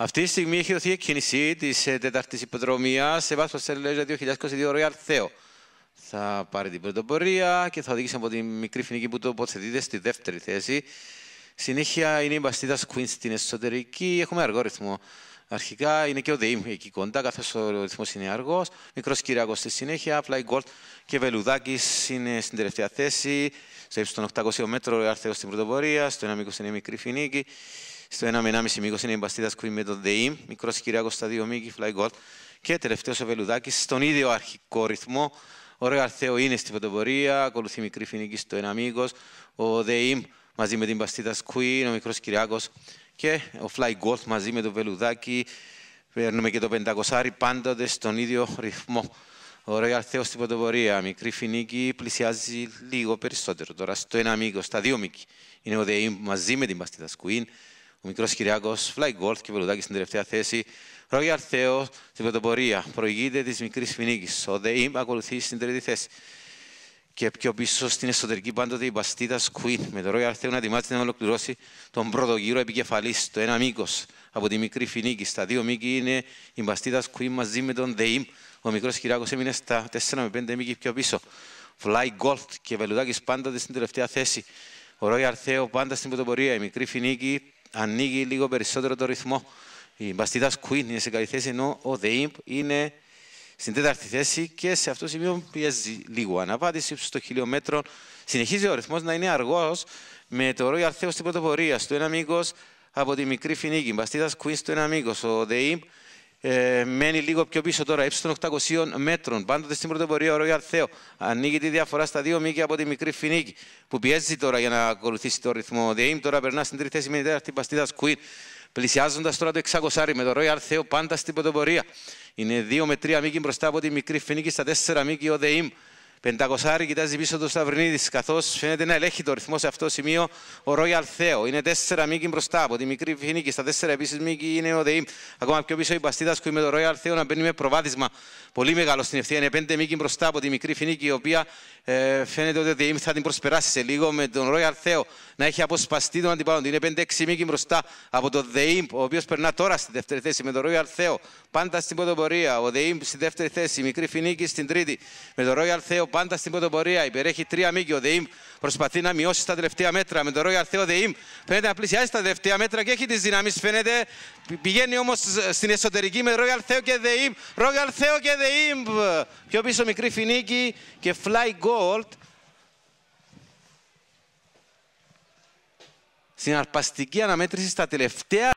Αυτή τη στιγμή έχει δοθεί εκκίνηση της ε, τέταρτης υποδρομία σε βάθος Σελέζα 2022 Royal Theo. Θα πάρει την πρωτοπορία και θα οδηγήσει από τη μικρή φινική που τοποθετείται στη δεύτερη θέση. Συνέχεια είναι η Μπαστίδα Queen στην εσωτερική. Έχουμε αργό ρυθμό. Αρχικά είναι και ο ΔΕΙΜ εκεί κοντά, καθώς ο ρυθμός είναι αργός. Μικρός Κυριακός στη συνέχεια. Fly Gold και Βελουδάκης είναι στην τελευταία θέση. Στο ύψος των 800 μέτρων, ο Αρθέο στην πρωτοπορία. Στο 1 είναι η μικρή φινίκη. Στο 1,5 μήκος είναι η Μπαστίδας Queen με τον ΔΕΙΜ. Μικρός Κυριακό στα 2 μήκη, Fly Gold. Και τελευταίος ο Βελουδάκης στον ίδιο αρχικό ρυθμό. Ο Ρεαρθέο είναι στην πρωτοπορία. Ακολουθεί η μικρή φινίκη στο 1 μήκος. Ο ΔΕΙΜ μαζί με την Μπαστίδας Queen, ο μικρός Κυριακό και ο Fly Golf μαζί με το Βελουδάκι. Παίρνουμε και το 500 πάντοτε στον ίδιο ρυθμό. Ο Royal Θεό στην πρωτοπορία. Μικρή φινίκη πλησιάζει λίγο περισσότερο. Τώρα στο ένα μήκος, στα δύο μήκη. Είναι ο ΔΕΗ μαζί με την Παστίδα Σκουίν. Ο μικρός Κυριάκος, Fly Golf και Βελουδάκι στην τελευταία θέση. Royal Θεό στην πρωτοπορία. Προηγείται της μικρής φινίκης. Ο ΔΕΗ ακολουθεί στην τρίτη θέση και πιο πίσω στην εσωτερική πάντοτε η Μπαστίδας Queen με το Royal Θεό να ετοιμάζεται να ολοκληρώσει τον πρώτο γύρο επικεφαλής, το ένα μήκος από τη μικρή φινίκη. Στα δύο μήκη είναι η Μπαστίδας Queen μαζί με τον Δεήμ. Ο μικρός Κυριακό έμεινε στα 4 με 5 μήκη πιο πίσω. Fly Gold και Βελουδάκη πάντοτε στην τελευταία θέση. Ο Royal Θεό πάντα στην πρωτοπορία. Η μικρή φινίκη ανοίγει λίγο περισσότερο το ρυθμό. Η Μπαστίδας Queen είναι σε καλή θέση ενώ ο Δεήμ είναι στην τέταρτη θέση και σε αυτό το σημείο πιέζει λίγο αναπάτηση στο χιλιόμετρο. Συνεχίζει ο ρυθμός να είναι αργός με το Royal Theo στην πρωτοπορία. Στο ένα μήκος από τη μικρή φινίκη. Μπαστίδας Queen στο ένα μήκος. Ο ΔΕΙΜ ε, μένει λίγο πιο πίσω τώρα, ύψος των 800 μέτρων. Πάντοτε στην πρωτοπορία ο Royal Theo ανοίγει τη διαφορά στα δύο μήκη από τη μικρή φινίκη που πιέζει τώρα για να ακολουθήσει το ρυθμό. Ο ΔΕΙΜ τώρα περνά στην τρίτη θέση με την τέταρτη Μπαστίδα Queen. Πλησιάζοντας τώρα το 600 με το Royal Theo πάντα στην πρωτοπορία. Είναι δύο με τρία μήκη μπροστά από τη μικρή φινίκη στα τέσσερα μήκη ο ΔΕΙΜ. Πεντακοσάρι κοιτάζει πίσω του Σταυρνίδης, καθώς φαίνεται να ελέγχει το ρυθμό σε αυτό το σημείο ο Royal Theo. Είναι τέσσερα μήκη μπροστά από τη μικρή φινίκη. Στα τέσσερα επίσης μήκη είναι ο ΔΕΙΜ. Ακόμα πιο πίσω η Παστίδα με το Royal Theo να μπαίνει με προβάδισμα πολύ μεγάλο στην ευθεία. Είναι πέντε μήκη μπροστά από τη μικρή φινίκη, η οποία ε, φαίνεται ότι ο ΔΕΙΜ θα την προσπεράσει σε λίγο με τον Royal Theo να έχει αποσπαστεί τον αντιπάλον. Είναι 5-6 μήκη μπροστά από τον ΔΕΙΜ, ο οποίος περνά τώρα στη δεύτερη θέση με τον Royal Theo. Πάντα στην πρωτοπορία. Ο ΔΕΙΜ στη δεύτερη θέση, η μικρή φινίκη στην τρίτη. Με τον Royal Theo πάντα στην πρωτοπορία. Υπερέχει τρία μήκη. Ο ΔΕΙΜ προσπαθεί να μειώσει τα τελευταία μέτρα. Με τον Royal Theo ΔΕΙΜ φαίνεται να πλησιάζει στα τελευταία μέτρα και έχει τις δυνάμεις. Φαίνεται πηγαίνει όμως στην εσωτερική με Royal Theo και ΔΕΙΜ. Royal Theo και ΔΕΙΜ. Πιο πίσω μικρή φινίκη και Fly Gold. Συναρπαστική αναμέτρηση στα τελευταία